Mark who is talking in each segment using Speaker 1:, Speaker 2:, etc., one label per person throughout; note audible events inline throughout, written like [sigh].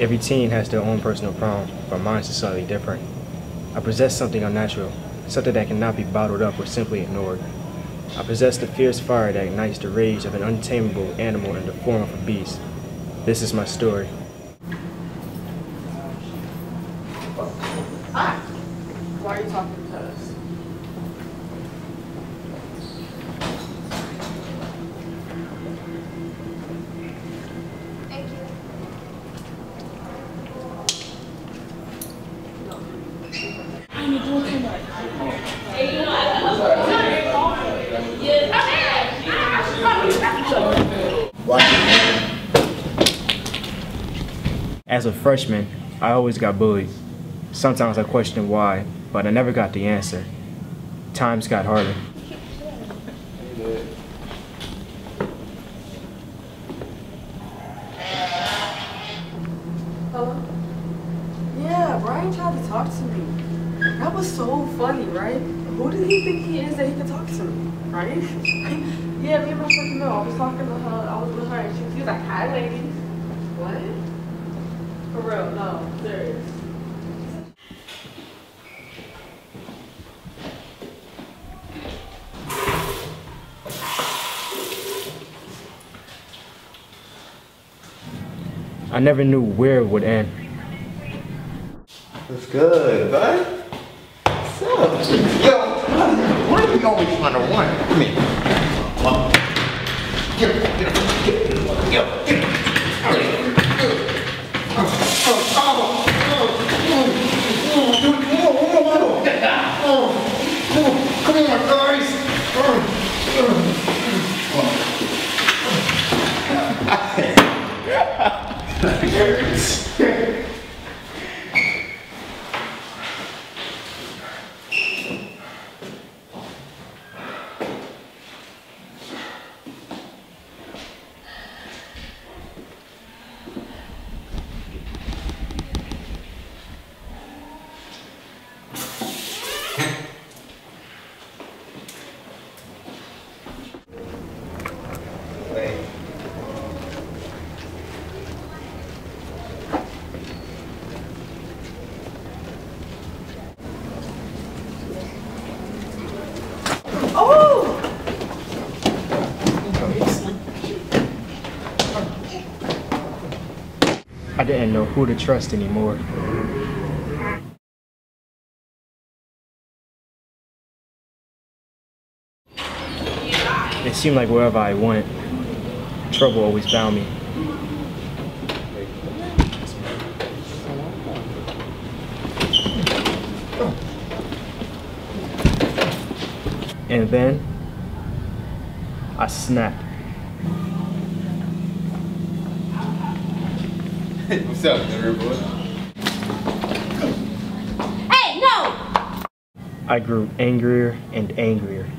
Speaker 1: Every teen has their own personal problem, but mine is slightly different. I possess something unnatural, something that cannot be bottled up or simply ignored. I possess the fierce fire that ignites the rage of an untamable animal in the form of a beast. This is my story.
Speaker 2: Hi. Why are you talking to us?
Speaker 3: Thank you.
Speaker 1: As a freshman, I always got bullied. Sometimes I questioned why, but I never got the answer. Times got harder.
Speaker 2: Hello? Yeah, Brian tried to talk to me. That was so funny, right? Who did he think he is that he could talk to me, right? [laughs] yeah, me and my friend Camille, I was talking to her, I was with her, and she was like, hi, ladies. What? For real, no, serious.
Speaker 1: I never knew where it would end.
Speaker 4: That's good, bud? What's up? Yo, why are we always trying to run? Come here. Come Get up, get up, get up, get up, get up.
Speaker 1: I didn't know who to trust anymore. It seemed like wherever I went, trouble always found me. And then I snapped.
Speaker 4: What's up, nerd boy?
Speaker 3: Hey, no!
Speaker 1: I grew angrier and angrier.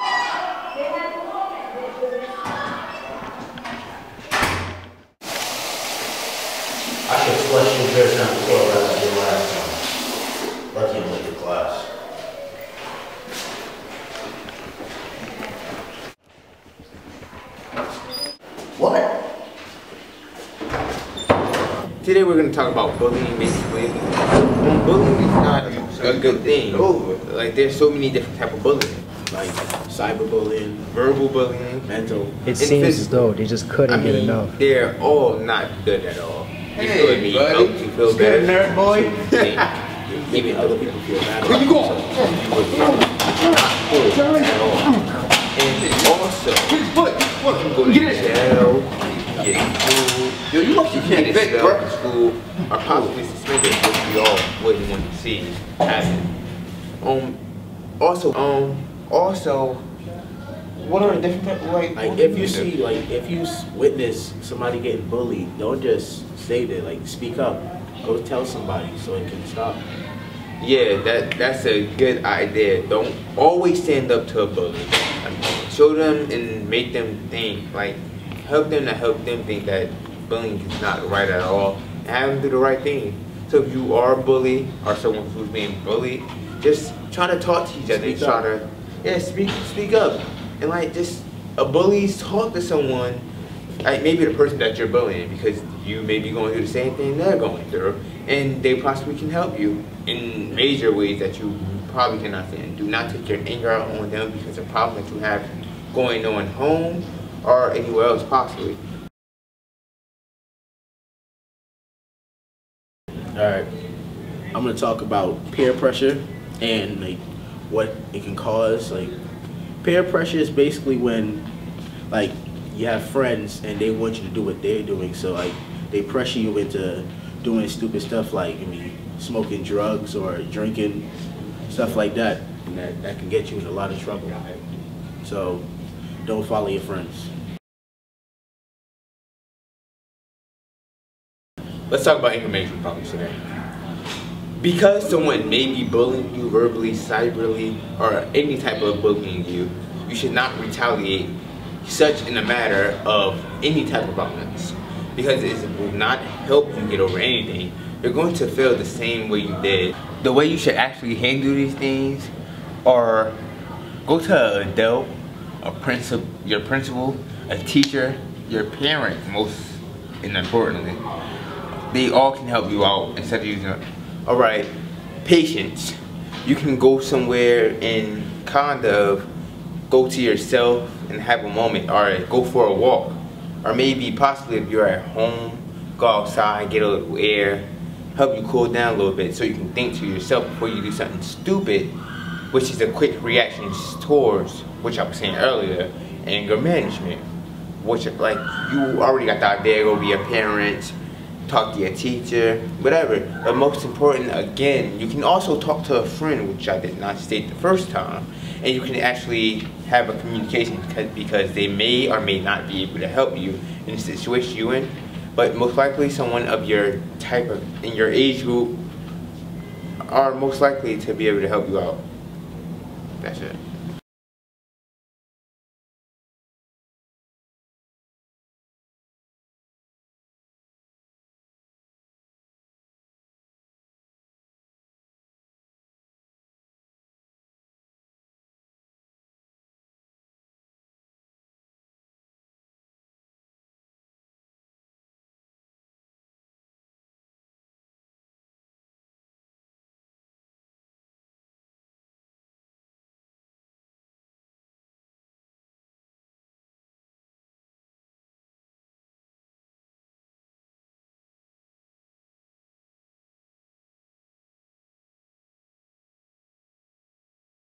Speaker 5: I should flush your beer down the floor like I did last time. Lucky I'm late to class. What?
Speaker 4: Today we're gonna talk about bullying, basically. Bullying is not a good thing. Like there's so many different type of bullying, like cyberbullying, verbal bullying, mental.
Speaker 1: It
Speaker 4: and
Speaker 1: seems as though they just couldn't
Speaker 4: I
Speaker 1: get enough.
Speaker 4: they're all not good at all. Even though it may
Speaker 6: Hey,
Speaker 4: help
Speaker 6: buddy.
Speaker 4: you feel
Speaker 6: What's good,
Speaker 4: better.
Speaker 6: nerd boy? [laughs]
Speaker 4: Even other people feel bad.
Speaker 6: Where you going?
Speaker 4: at all. And also,
Speaker 6: What? What?
Speaker 4: you go to
Speaker 6: Get it.
Speaker 4: jail, get in school,
Speaker 6: Yo, you lucky you can't bro.
Speaker 4: from school, or possibly suspended, which we all wouldn't want to see happen. Um, also, um, also, what are the different like?
Speaker 7: Like if you see, like if you witness somebody getting bullied, don't just stay there. Like speak up. Go tell somebody so it can stop.
Speaker 4: Yeah, that that's a good idea. Don't always stand up to a bully. Like, show them and make them think. Like help them to help them think that bullying is not right at all. And have them do the right thing. So if you are a bully or someone who's being bullied, just try to talk to each other.
Speaker 7: Speak
Speaker 4: try
Speaker 7: up.
Speaker 4: to yeah speak speak up and like just a bully's talk to someone. Like maybe the person that you're bullying because you may be going through the same thing they're going through, and they possibly can help you in major ways that you probably cannot stand. Do not take your anger out on them because the problems that you have going on home or anywhere else possibly.
Speaker 7: Alright. I'm gonna talk about peer pressure and like what it can cause. Like peer pressure is basically when like you have friends and they want you to do what they're doing. So like they pressure you into doing stupid stuff like I mean smoking drugs or drinking stuff like that. And that, that can get you in a lot of trouble. So don't follow your friends.
Speaker 4: Let's talk about information problems today. Because someone may be bullying you verbally, cyberly, or any type of bullying you, you should not retaliate such in a matter of any type of violence. Because it will not help you get over anything. You're going to feel the same way you did. The way you should actually handle these things are go to an adult, a principal, your principal, a teacher, your parent most importantly they all can help you out instead of using all right patience. You can go somewhere and kind of go to yourself and have a moment or go for a walk. Or maybe possibly if you're at home go outside get a little air help you cool down a little bit so you can think to yourself before you do something stupid which is a quick reaction towards which I was saying earlier anger management which like you already got the idea go be a parent talk to your teacher, whatever. But most important, again, you can also talk to a friend, which I did not state the first time, and you can actually have a communication because they may or may not be able to help you in the situation you're in. But most likely, someone of your type of in your age group are most likely to be able to help you out. That's it.